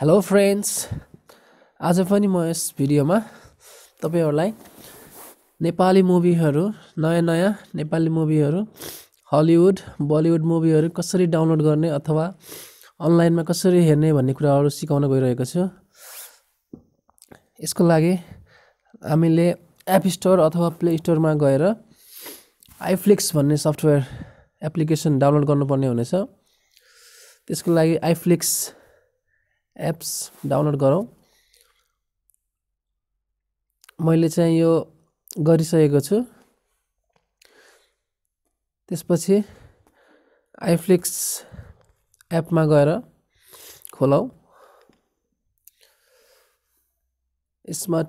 Hello friends आज पनि म यस भिडियोमा तपाईँहरूलाई नेपाली मुभीहरू नयाँ नयाँ नेपाली मुभीहरू हलिउड बलिउड मुभीहरू कसरी डाउनलोड गर्ने अथवा अनलाइनमा कसरी हेर्ने भन्ने कुराहरू सिकाउन गइरहेको छु। यसको लागि हामीले एप स्टोर अथवा प्ले स्टोरमा गएर आइफ्लिक्स भन्ने सफ्टवेयर एप्लिकेसन डाउनलोड गर्नुपर्ने हुनेछ। त्यसको लागि आइफ्लिक्स एप्स डाउनलोड गरौँ। मैले चाहिँ यो गरिसकेको छु। त्यसपछि आइफ्लिक्स एपमा गएर खोलौँ। यसमा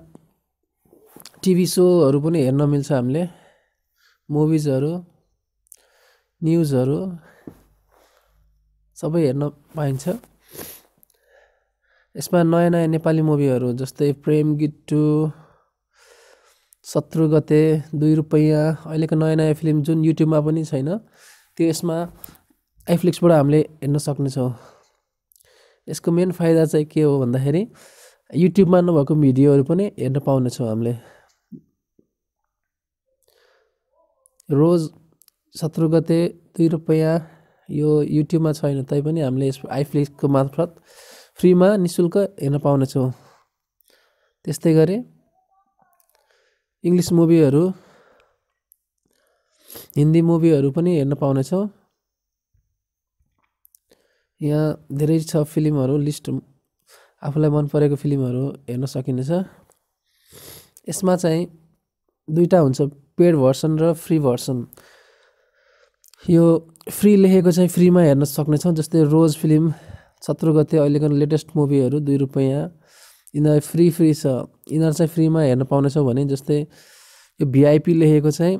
टिभी सोहरू पनि हेर्न मिल्छ हामीले। मुभिजहरू न्युजहरू सबै हेर्न पाइन्छ। यसमा नयाँ नयाँ नेपाली मुभीहरू जस्तै प्रेम गिट्टु शत्रु गते दुई रुपैयाँ अहिलेको नयाँ नयाँ फिल्म जुन युट्युबमा पनि छैन त्यो यसमा आइफ्लिक्सबाट हामीले हेर्न सक्नेछौँ। यसको मेन फाइदा चाहिँ के हो भन्दाखेरि युट्युबमा नभएको भिडियोहरू पनि हेर्न पाउनेछौँ हामीले। रोज शत्रु गते दुई रुपैयाँ यो युट्युबमा छैन तैपनि हामीले यस आइफ्लिक्सको मार्फत फ्रीमा नि शुल्क हेर्न पाउनेछौँ त्यस्तै गरी इङ्ग्लिस मुभीहरू हिन्दी मुभीहरू पनि हेर्न पाउनेछौँ यहाँ धेरै छ फिल्महरू लिस्ट आफूलाई मन परेको फिल्महरू हेर्न सकिनेछ। यसमा चाहिँ दुईवटा हुन्छ पेड भर्सन र फ्री भर्सन। यो फ्री लेखेको चाहिँ फ्रीमा हेर्न सक्नेछौँ जस्तै रोज फिल्म शत्रु गते अहिलेको लेटेस्ट मुभीहरू दुई रुपैयाँ। यिनीहरू फ्री फ्री छ। यिनीहरू चाहिँ फ्रीमा हेर्न पाउनेछौँ भने जस्तै यो भिआइपी लेखेको चाहिँ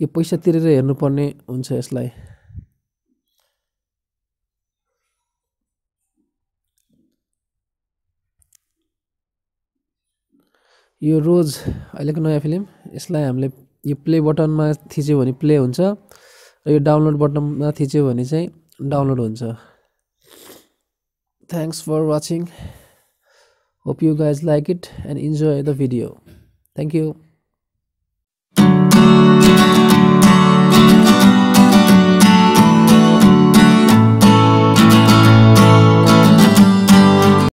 यो पैसा तिरेर हेर्नुपर्ने हुन्छ यसलाई। यो रोज अहिलेको नयाँ फिल्म यसलाई हामीले यो प्ले बटनमा थिच्यो भने प्ले हुन्छ। र यो डाउनलोड बटनमा थिच्यो भने चाहिँ डाउनलोड हुन्छ thanks for watching hope you guys like it and enjoy the video thank you